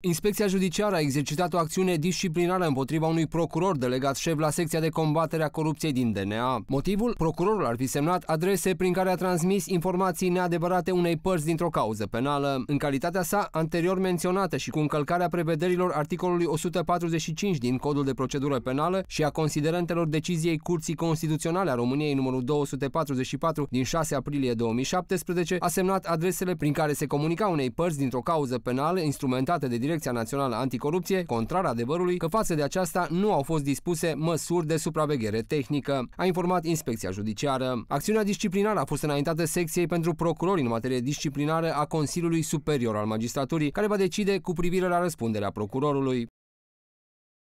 Inspecția judiciară a exercitat o acțiune disciplinară împotriva unui procuror delegat șef la secția de combatere a corupției din DNA. Motivul? Procurorul ar fi semnat adrese prin care a transmis informații neadevărate unei părți dintr-o cauză penală. În calitatea sa anterior menționată și cu încălcarea prevederilor articolului 145 din Codul de Procedură Penală și a considerentelor deciziei Curții Constituționale a României numărul 244 din 6 aprilie 2017, a semnat adresele prin care se comunica unei părți dintr-o cauză penală instrumentate de Direcția Națională Anticorupție, contrar adevărului că față de aceasta nu au fost dispuse măsuri de supraveghere tehnică, a informat Inspecția Judiciară. Acțiunea disciplinară a fost înaintată secției pentru procurori în materie disciplinară a Consiliului Superior al Magistraturii, care va decide cu privire la răspunderea procurorului.